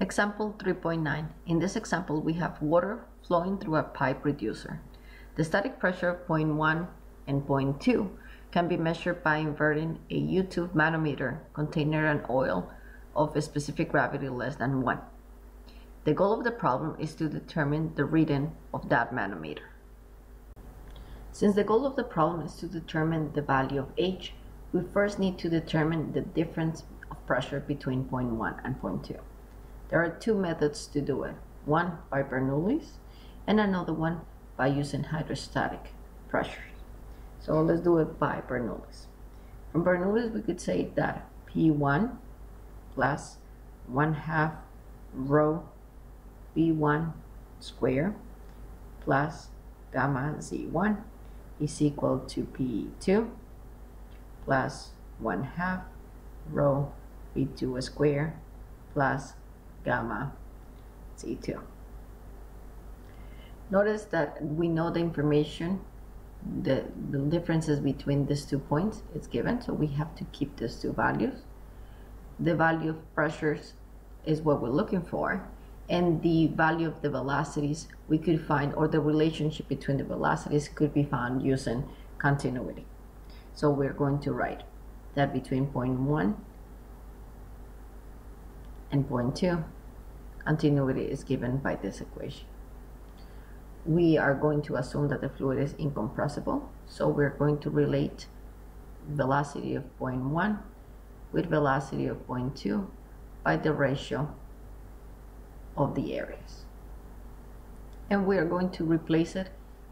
Example 3.9. In this example, we have water flowing through a pipe reducer. The static pressure of point 1 and point 2 can be measured by inverting a U-tube manometer containing an oil of a specific gravity less than 1. The goal of the problem is to determine the reading of that manometer. Since the goal of the problem is to determine the value of H, we first need to determine the difference of pressure between point 1 and point 2. There are two methods to do it. One by Bernoulli's and another one by using hydrostatic pressures. So let's do it by Bernoulli's. From Bernoulli's we could say that P1 plus 1 half rho B1 square plus gamma Z1 is equal to P2 plus 1 half rho B2 square plus gamma Z2. Notice that we know the information, the, the differences between these two points is given, so we have to keep these two values. The value of pressures is what we're looking for, and the value of the velocities we could find, or the relationship between the velocities could be found using continuity. So we're going to write that between point 1 and point 2, continuity is given by this equation. We are going to assume that the fluid is incompressible, so we're going to relate velocity of point 1 with velocity of point 2 by the ratio of the areas. And we are going to replace it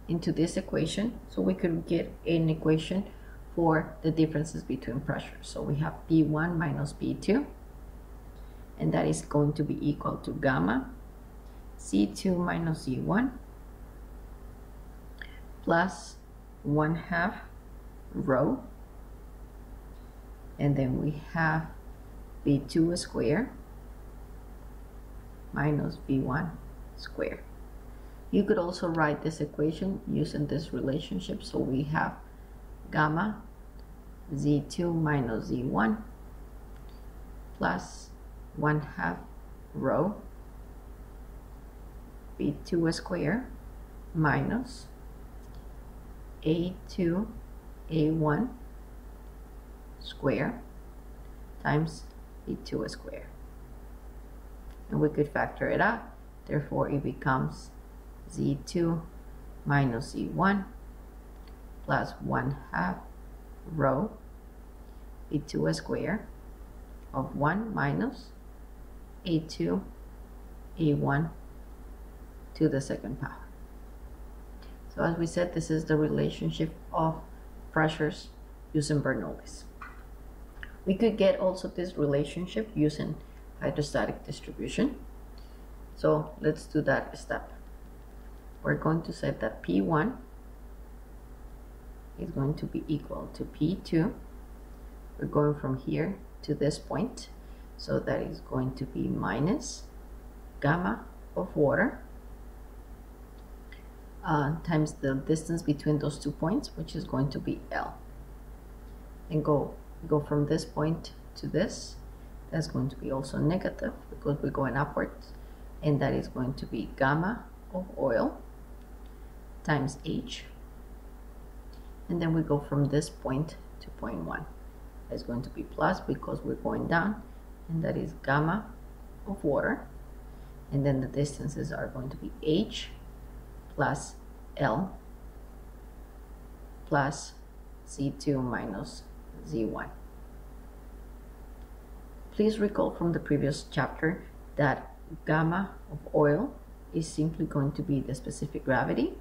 into this equation so we could get an equation for the differences between pressures. So we have P1 minus P2 and that is going to be equal to gamma C2 minus C1 plus 1 half rho and then we have B2 square minus b1 square. You could also write this equation using this relationship. So we have gamma Z2 minus Z1 plus 1 half rho B2 square minus A2 A1 square times B2 square and we could factor it out. Therefore, it becomes z2 minus z1 plus 1 half rho e2 square of 1 minus a2 a1 to the second power. So as we said, this is the relationship of pressures using Bernoulli's. We could get also this relationship using hydrostatic distribution. So let's do that step. We're going to say that P1 is going to be equal to P2. We're going from here to this point. So that is going to be minus gamma of water uh, times the distance between those two points, which is going to be L. And go, go from this point to this that's going to be also negative because we're going upwards. And that is going to be gamma of oil times H. And then we go from this point to point 1 That's going to be plus because we're going down and that is gamma of water and then the distances are going to be H plus L plus Z2 minus Z1 Please recall from the previous chapter that gamma of oil is simply going to be the specific gravity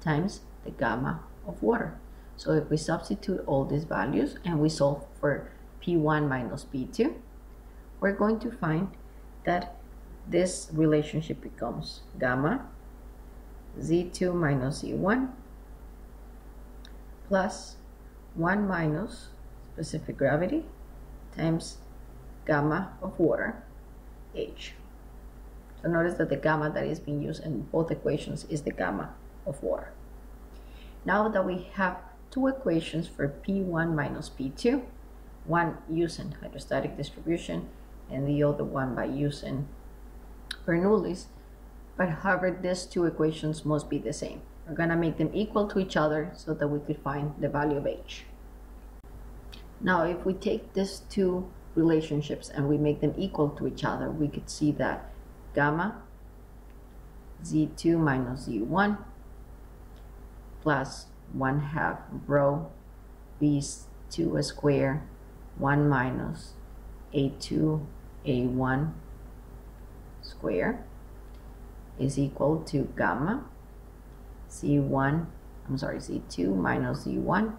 times the gamma of water. So if we substitute all these values and we solve for P1 minus P2, we're going to find that this relationship becomes gamma Z2 minus Z1 plus 1 minus specific gravity times gamma of water, H. So notice that the gamma that is being used in both equations is the gamma of water. Now that we have two equations for P1 minus P2, one using hydrostatic distribution and the other one by using Bernoulli's, but however, these two equations must be the same. We're gonna make them equal to each other so that we could find the value of h. Now, if we take these two relationships and we make them equal to each other, we could see that gamma z2 minus z1 plus 1 half rho b2 square 1 minus a2 a1 square is equal to gamma c1 I'm sorry c2 minus z1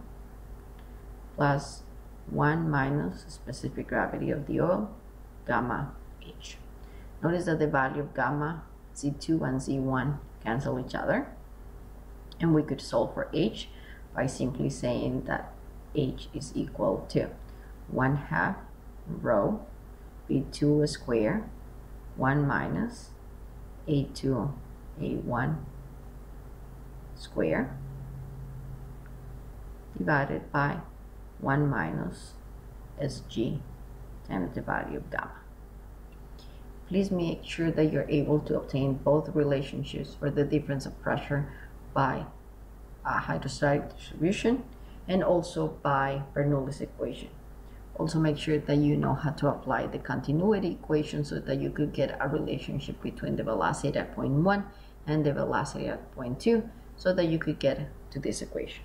plus 1 minus specific gravity of the oil gamma h. Notice that the value of gamma z2 and z1 cancel each other and we could solve for h by simply saying that h is equal to 1 half rho b2 square 1 minus a2 a1 square divided by 1 minus sg times the value of gamma. Please make sure that you're able to obtain both relationships for the difference of pressure by hydrostatic distribution and also by Bernoulli's equation. Also make sure that you know how to apply the continuity equation so that you could get a relationship between the velocity at point 1 and the velocity at point 2 so that you could get to this equation.